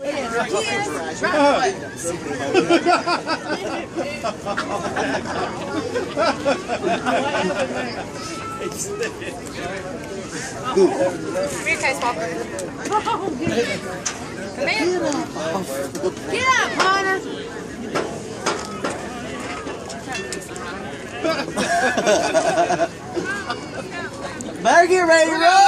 Here, Case Walker. Come. Get up. Better get ready to run!